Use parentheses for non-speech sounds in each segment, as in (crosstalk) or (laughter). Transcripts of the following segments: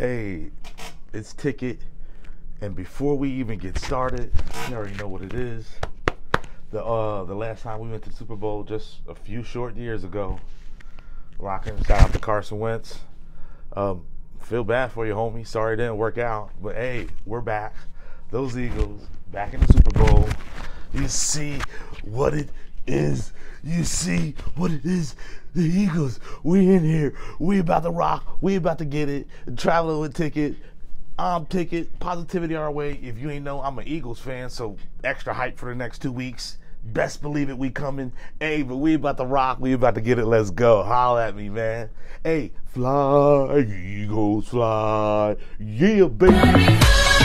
Hey, it's Ticket. And before we even get started, you already know what it is. The uh the last time we went to the Super Bowl just a few short years ago. Rocking, shout out to Carson Wentz. Um, feel bad for you, homie. Sorry it didn't work out. But hey, we're back. Those Eagles back in the Super Bowl. You see what it is. You see what it is. The Eagles. We in here. We about to rock. We about to get it. Traveling with ticket. I'm ticket. Positivity our way. If you ain't know, I'm an Eagles fan, so extra hype for the next two weeks. Best believe it, we coming. Hey, but we about to rock. We about to get it. Let's go. Holla at me, man. Hey, fly, Eagles, fly. Yeah, baby.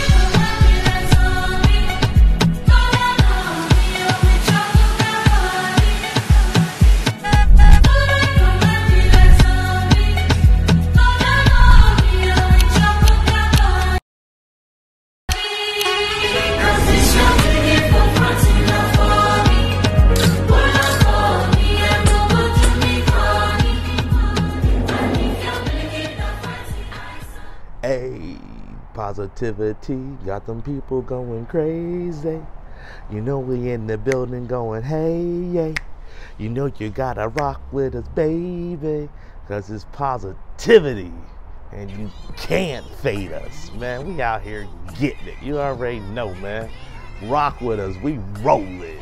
Positivity got them people going crazy. You know we in the building going, hey, yay. You know you gotta rock with us, baby, cause it's positivity. And you can't fade us, man. We out here getting it. You already know, man. Rock with us. We rolling.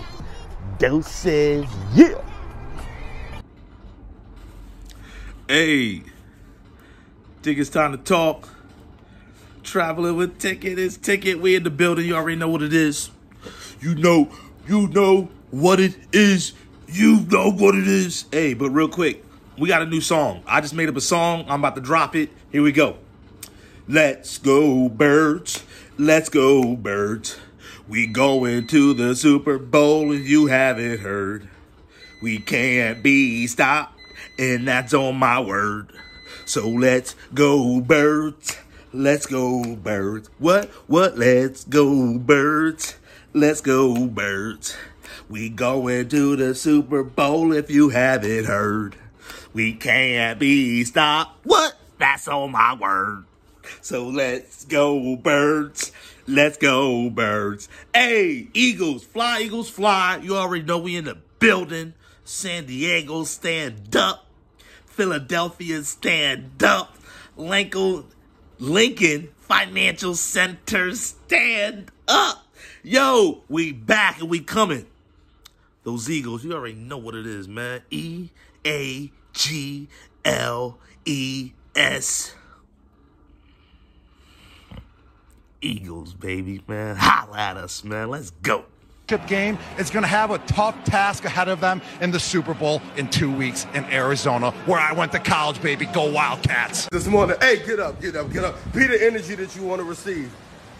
Doses, yeah. Hey, think it's time to talk. Traveling with ticket is ticket. We in the building. You already know what it is. You know, you know what it is. You know what it is. Hey, but real quick, we got a new song. I just made up a song. I'm about to drop it. Here we go. Let's go, birds. Let's go, birds. We going to the Super Bowl if you haven't heard. We can't be stopped, and that's on my word. So let's go, birds. Let's go, birds. What? What? Let's go, birds. Let's go, birds. We going to the Super Bowl if you haven't heard. We can't be stopped. What? That's on my word. So let's go, birds. Let's go, birds. Hey, Eagles, fly, Eagles, fly. You already know we in the building. San Diego, stand up. Philadelphia, stand up. Lincoln, Lincoln Financial Center, stand up. Yo, we back and we coming. Those Eagles, you already know what it is, man. E A G L E S. Eagles, baby, man. Holla at us, man. Let's go. Game is going to have a tough task ahead of them in the Super Bowl in two weeks in Arizona, where I went to college, baby. Go Wildcats. this morning. Hey, get up, get up, get up. Be the energy that you want to receive.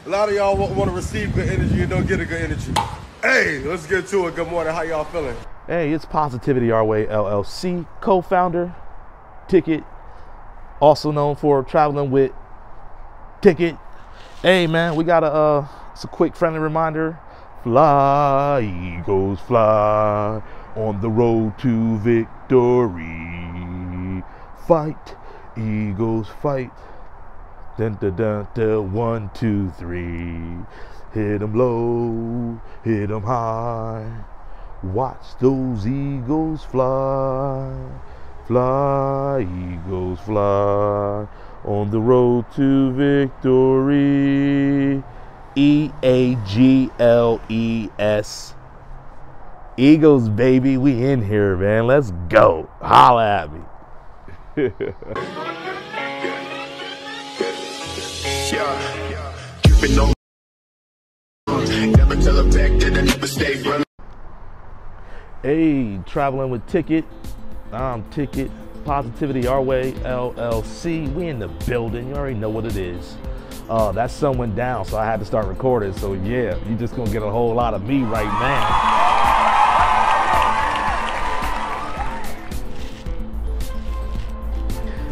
A lot of y'all want to receive good energy and don't get a good energy. Hey, let's get to it. Good morning. How y'all feeling? Hey, it's Positivity Our Way LLC, co founder, Ticket, also known for traveling with Ticket. Hey, man, we got a, uh, it's a quick friendly reminder fly, Eagles, fly on the road to victory. Fight, Eagles, fight. Dun, dun, dun, dun, one, two, three. Hit 'em low, hit 'em high. Watch those eagles fly, fly, eagles fly on the road to victory. E A G L E S. Eagles, baby, we in here, man. Let's go. Holla at me. (laughs) Yeah. Keeping on. Never tell a back that I never stay front. Hey, traveling with Ticket. I'm Ticket. Positivity Our Way LLC. We in the building. You already know what it is. Uh, that sun went down, so I had to start recording. So yeah, you're just gonna get a whole lot of me right now.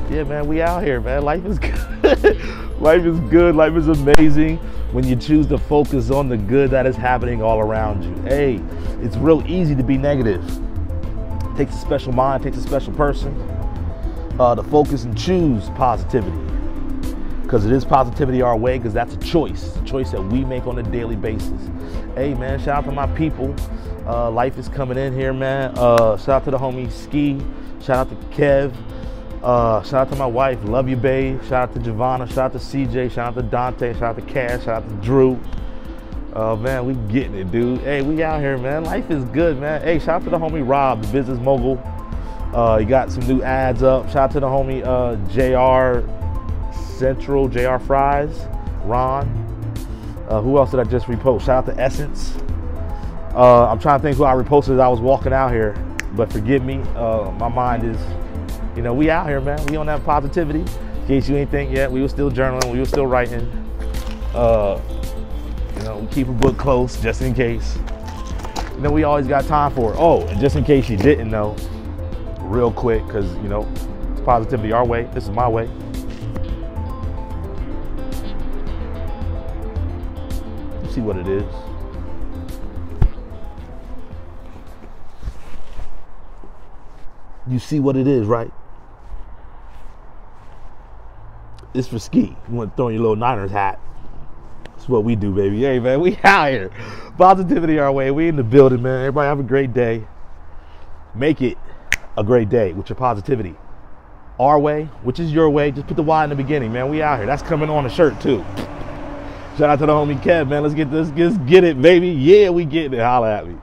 Yeah, man, we out here, man. Life is (laughs) good. Life is good. Life is amazing when you choose to focus on the good that is happening all around you. Hey, it's real easy to be negative. takes a special mind, takes a special person uh, to focus and choose positivity. Because it is positivity our way because that's a choice a choice that we make on a daily basis hey man shout out to my people uh, life is coming in here man uh, shout out to the homie ski shout out to kev uh, shout out to my wife love you babe shout out to Giovanna shout out to cj shout out to dante shout out to cash shout out to drew Oh man, we getting it, dude. Hey, we out here, man. Life is good, man. Hey, shout out to the homie Rob, the business mogul. Uh, he got some new ads up. Shout out to the homie uh, JR Central, JR Fries, Ron. Uh, who else did I just repost? Shout out to Essence. Uh, I'm trying to think who I reposted as I was walking out here, but forgive me. Uh, my mind is, you know, we out here, man. We on that positivity. In case you ain't think yet, we were still journaling, we were still writing. Uh, you know, we keep a book close just in case. You know, we always got time for it. Oh, and just in case you didn't know, real quick, because, you know, it's positivity our way. This is my way. See what it is. You see what it is, right? It's for ski. You want to throw in your little Niners hat. That's what we do, baby. Hey, man, we (laughs) out here. Positivity our way. We in the building, man. Everybody have a great day. Make it a great day with your positivity. Our way, which is your way. Just put the Y in the beginning, man. We out here. That's coming on the shirt too. Shout out to the homie Kev, man. Let's get this. Let's get it, baby. Yeah, we get it. Holla at me.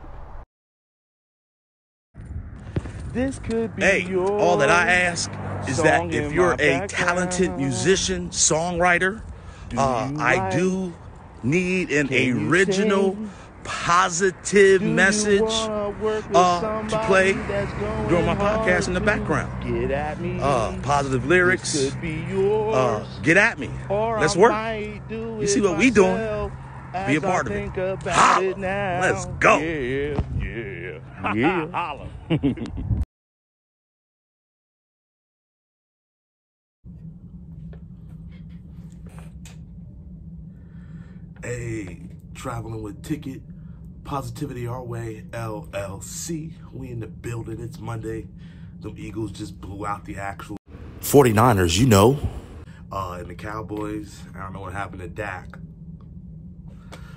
This could be Hey, your all that I ask is that if you're my a talented musician, songwriter, uh, I do need an original, sing? Positive Do message wanna uh, to play during my podcast in the background. Get at me. Uh, positive lyrics. be yours. Uh, get at me. Or Let's work. You see what we doing? Be a as I part of it. think Holla. it now. Let's go. Yeah, yeah, (laughs) yeah. Holla. (laughs) Hey, traveling with Ticket, Positivity Our Way, LLC. We in the building. It's Monday. The Eagles just blew out the actual 49ers, you know. Uh, and the Cowboys. I don't know what happened to Dak.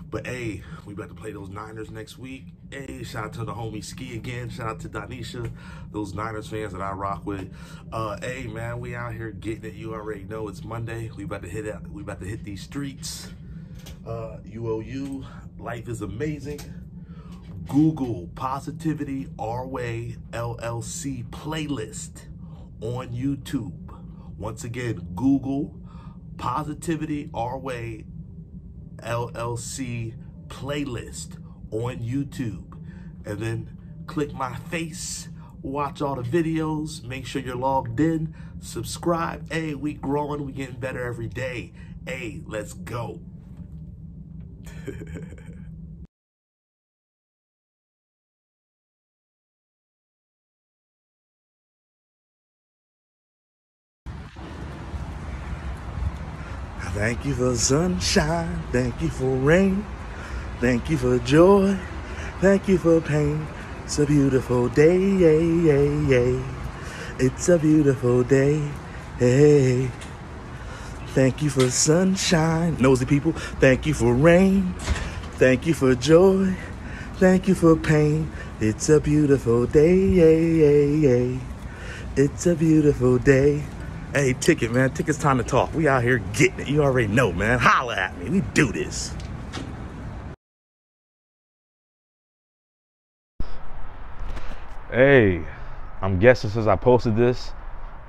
But hey, we about to play those Niners next week. Hey, shout out to the homie Ski again. Shout out to Donisha, those Niners fans that I rock with. Uh, hey man, we out here getting it. You already know it's Monday. We about to hit it. We about to hit these streets. Uh, UOU, life is amazing. Google Positivity Our Way LLC playlist on YouTube. Once again, Google Positivity Our Way LLC playlist on YouTube. And then click my face, watch all the videos, make sure you're logged in, subscribe. Hey, we growing, we getting better every day. Hey, let's go. (laughs) Thank you for sunshine. Thank you for rain. Thank you for joy. Thank you for pain. It's a beautiful day. It's a beautiful day. Hey. Thank you for sunshine. Nosy people. Thank you for rain. Thank you for joy. Thank you for pain. It's a beautiful day. It's a beautiful day. Hey, Ticket, man. Ticket's time to talk. We out here getting it. You already know, man. Holla at me. We do this. Hey, I'm guessing since I posted this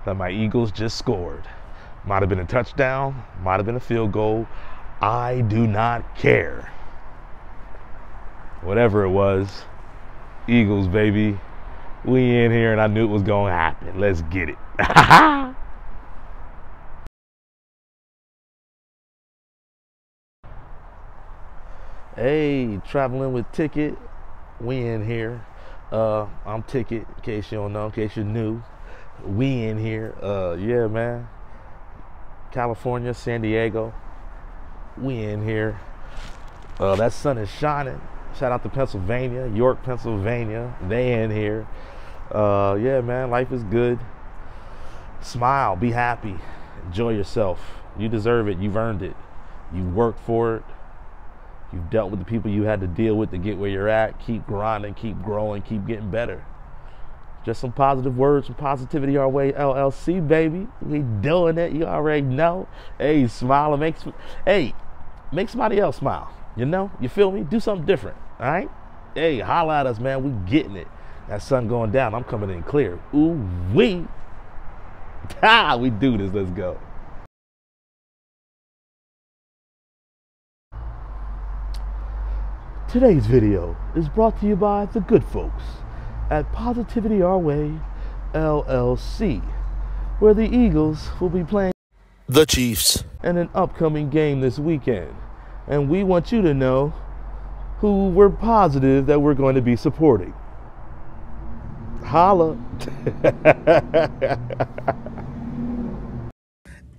that my Eagles just scored. Might have been a touchdown, might have been a field goal. I do not care. Whatever it was, Eagles, baby. We in here and I knew it was going to happen. Let's get it. (laughs) hey, traveling with Ticket. We in here. Uh, I'm Ticket, in case you don't know, in case you're new. We in here. Uh, yeah, man. California, San Diego. We in here. Uh, that sun is shining. Shout out to Pennsylvania, York, Pennsylvania. They in here. Uh, yeah, man, life is good. Smile, be happy. enjoy yourself. You deserve it. You've earned it. You worked for it. You've dealt with the people you had to deal with to get where you're at. Keep grinding, keep growing, keep getting better. Just some positive words, some positivity our way, LLC, baby. We doing it. You already know. Hey, smile and make, hey, make somebody else smile. You know, you feel me? Do something different. All right. Hey, holla at us, man. We getting it. That sun going down. I'm coming in clear. Ooh wee. Ha! (laughs) Ah, we do this. Let's go. Today's video is brought to you by the good folks at Positivity Our Way LLC, where the Eagles will be playing The Chiefs. in an upcoming game this weekend. And we want you to know who we're positive that we're going to be supporting. Holla. (laughs)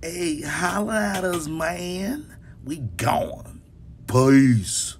Hey, holla at us, man. We gone. Peace.